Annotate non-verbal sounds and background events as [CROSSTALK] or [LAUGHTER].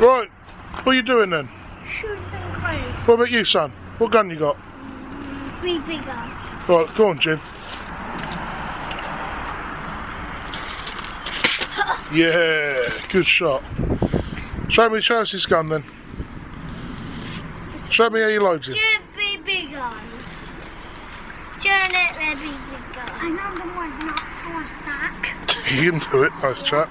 Right, what are you doing then? Shooting cranes. What about you, son? What gun you got? Be bigger. Right, go on, Jim. [LAUGHS] Yeah, good shot. Show me, show us this gun then. Show me how you load it. Jim, be bigger. Turn it, let be bigger. I know the one not for a sack. [LAUGHS] You can do it, nice chap.